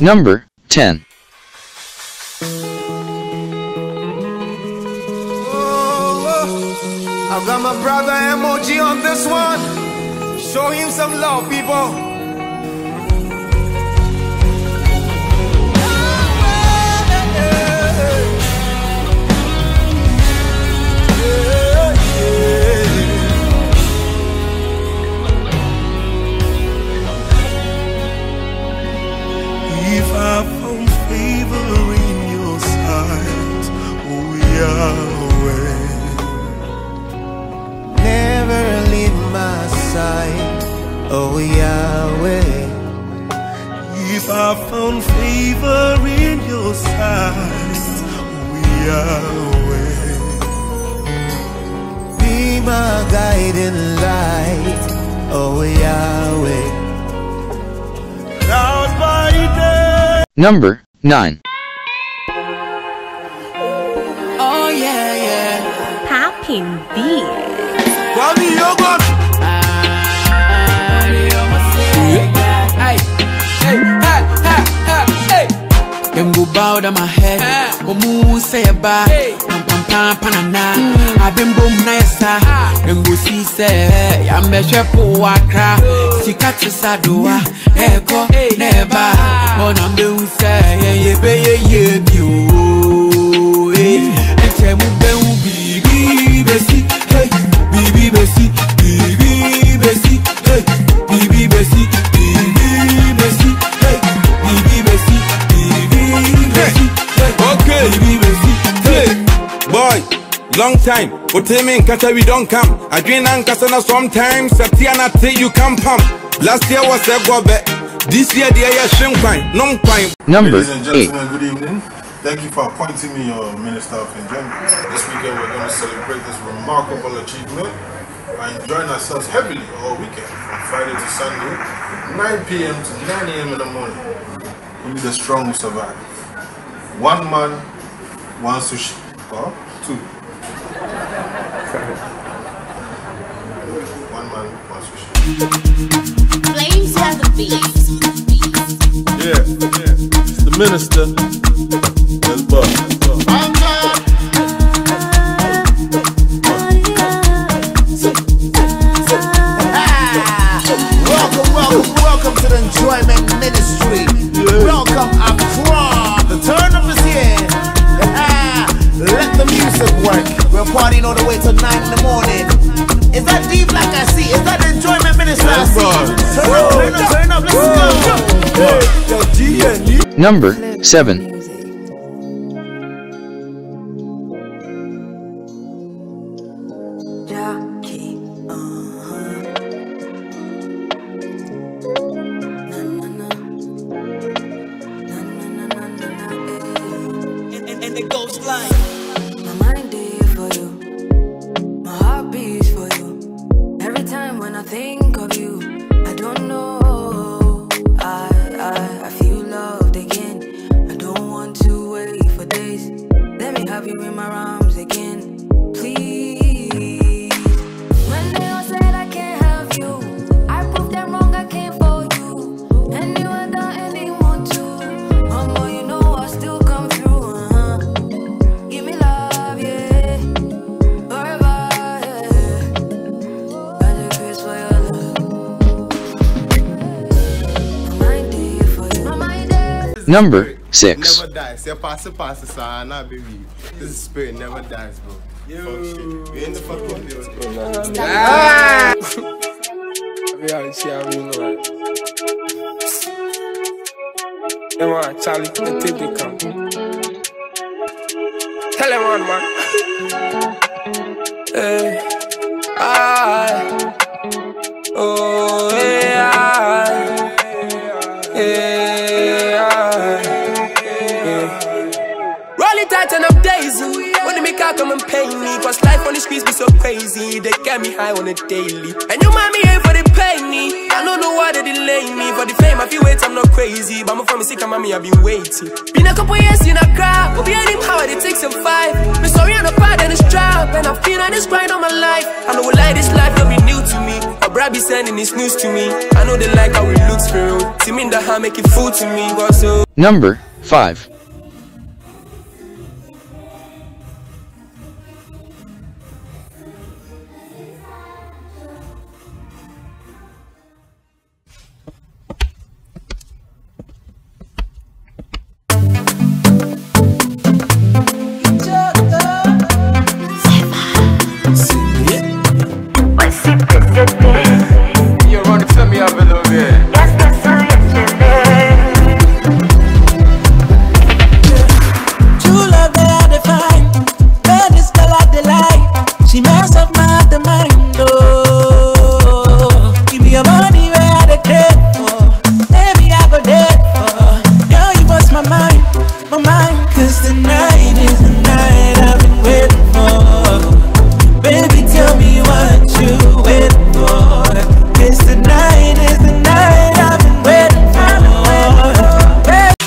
Number 10. I've got my brother on this one. Show him some love, people. Oh Yahweh. If I found favor in your sight, oh Yahweh. Be my guiding light, oh Yahweh. Cloud by day. Number 9. Oh yeah, yeah. Happy Beat. Them go bow down my head. Omu say a bye. Pam pam pam panana. I been boom yesa. Them go see say ya me shepo wakra. Sika tisadua. Eko neba. Ona me u say ye ye be ye ye bi o. Eh, eche long time. Otemi nkata we don't come. Adwena nkasa na sometimes. Satia na te you can pump. Last year was a gobe. This year the air shin kwine. Non kwine. Number Ladies and 8. gentlemen, good evening. Thank you for appointing me your Minister of Enjoyment. This weekend we're going to celebrate this remarkable achievement by enjoying ourselves heavily all weekend, from Friday to Sunday, 9 p.m. to 9 a.m. in the morning. Only the strong will survive. One man, one sushi, or two. One man, one sushi. Flames have the beat. Yeah, yeah. It's the minister. Let's welcome, welcome to the Enjoyment Ministry. Partying all the way till 9 in the morning. Is that deep like I see? Is that the Enjoyment Ministry I see? Turn up, turn up, turn up. Let's go. Number 7. Gyakie, uh-huh. Na na na. Na na na na na na, eh. And, and it goes like. You. Number 6. Never dies. Say pass it, pass it, sir. Nah, baby. This spirit never dies, bro. Fuck shit. We in the fucking building. Yeah, see how we know. Come on, Charlie, the tape they come. Tell him on, man. Hey, eh. I, ah. And I'm daisy. Come and pay me. Cause life on the streets be so crazy. They get me high on daily. And me here for the penny. I don't know why they delay me. For the fame, I feel wait, I'm not crazy. But mommy, I've waiting. Been a couple years in a crowd. But be him how some five. Me sorry, I'm not proud and it's. And I've this grind my life. I know this life don't be new to me. Be sending his news to me. I know they like how it looks me in the make it fool to me. But so Number 5.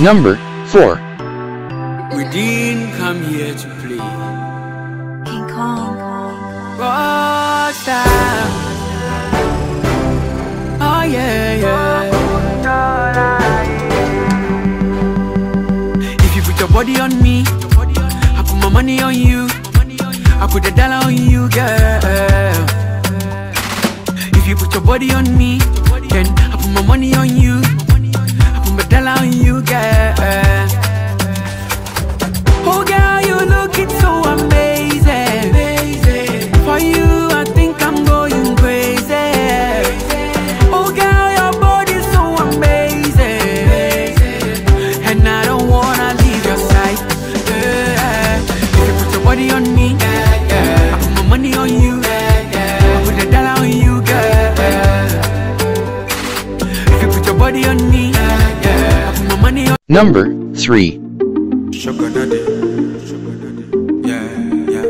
Number 4. We didn't come here to play. King Kong. Rockstar. Oh yeah, yeah. If you put your body on me, I put my money on you. I put a dollar on you, girl. If you put your body on me, then I put my money on you. Dollar on you, girl. Oh girl, you looking so amazing. Number 3. Sugar daddy, sugar daddy, yeah, yeah,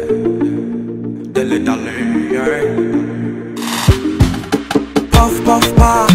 dilly dally, yeah. Puff, puff, pass,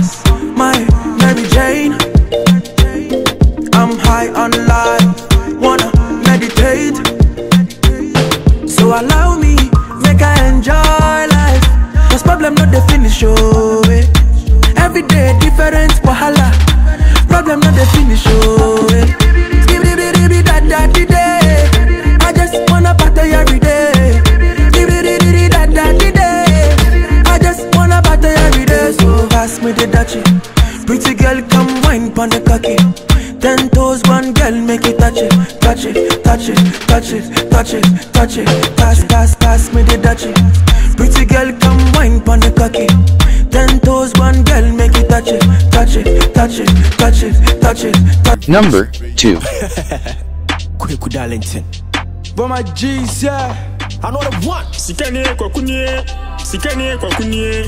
Pretty girl, come wine pon the cocky. Ten toes, one girl, make it touch it, touch it, touch it, touch it, touch it, touch it. Pass, pass, pass me the dachi. Pretty girl, come wine pon the cocky. Ten toes, one girl, make it touch it, touch it, touch it, touch it, touch it, touch. Number 2. Quick Darlington. But my G's, yeah. I know the one. Sikani kwakunye, sikani kwakunye.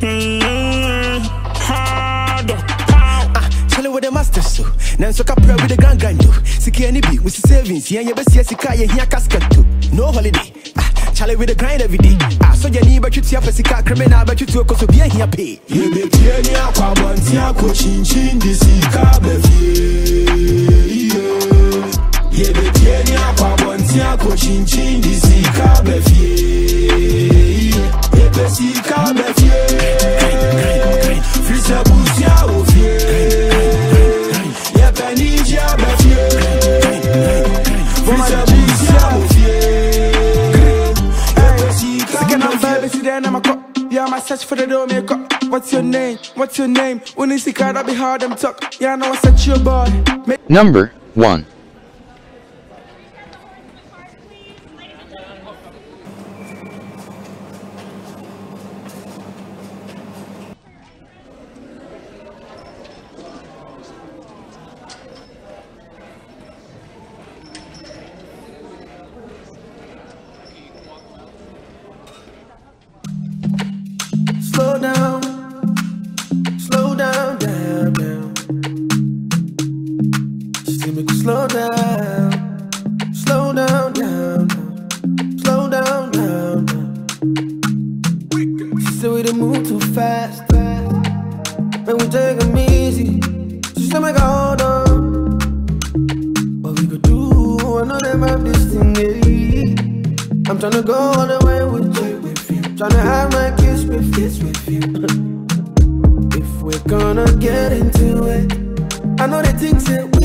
Mm, hard. Ah, Chale with the master so. Nanso kapra with the grand grand do. Siki any be with the savings. Yeah, yeah, best yes, sika yeah, here casket too. No holiday. Ah, chale with the grind every day. Ah, so you need but you tia sika criminal but you to ko so be here pay. Yebepie ni akwa bɔnti akɔ chinchin de sika bɛfie Yebepie ni akwa bɔnti akɔ chinchin de sika bɛfie Yepɛ sika bɛfie for the door makeup. What's your name? What's your name? When you see card, I be hard them talk. Yeah, I know I set your boy. Number 1. Slow down, slow down, down, down. She said, make you slow down, slow down, down, down. slow down, down, down. She said, we done move too fast, and we take them easy. She said, make I hold on. What we could do, I know them have this thing. I'm tryna go all the way with you, with you. Tryna have my if it's with you. if we're gonna get into it, I know the things that